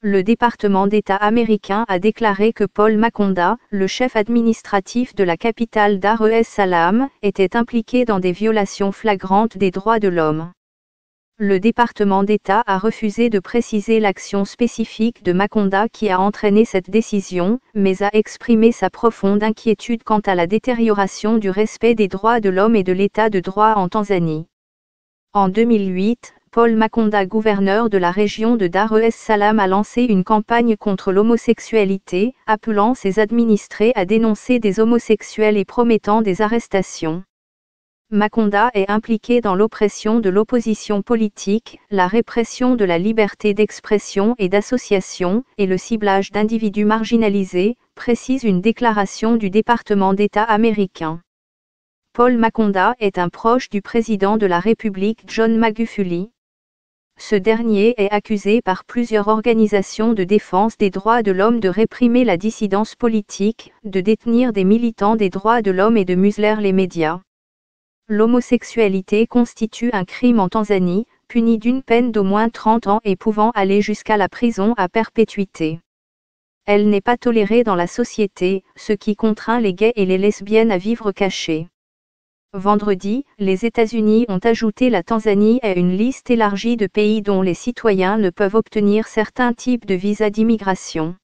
Le département d'État américain a déclaré que Paul Makonda, le chef administratif de la capitale Dar es Salaam, était impliqué dans des violations flagrantes des droits de l'homme. Le département d'État a refusé de préciser l'action spécifique de Makonda qui a entraîné cette décision, mais a exprimé sa profonde inquiétude quant à la détérioration du respect des droits de l'homme et de l'état de droit en Tanzanie. En 2008, Paul Makonda, gouverneur de la région de Dar es Salaam, a lancé une campagne contre l'homosexualité, appelant ses administrés à dénoncer des homosexuels et promettant des arrestations. Makonda est impliqué dans l'oppression de l'opposition politique, la répression de la liberté d'expression et d'association, et le ciblage d'individus marginalisés, précise une déclaration du département d'État américain. Paul Makonda est un proche du président de la République John Magufuli. Ce dernier est accusé par plusieurs organisations de défense des droits de l'homme de réprimer la dissidence politique, de détenir des militants des droits de l'homme et de museler les médias. L'homosexualité constitue un crime en Tanzanie, puni d'une peine d'au moins 30 ans et pouvant aller jusqu'à la prison à perpétuité. Elle n'est pas tolérée dans la société, ce qui contraint les gays et les lesbiennes à vivre cachés. Vendredi, les États-Unis ont ajouté la Tanzanie à une liste élargie de pays dont les citoyens ne peuvent obtenir certains types de visas d'immigration.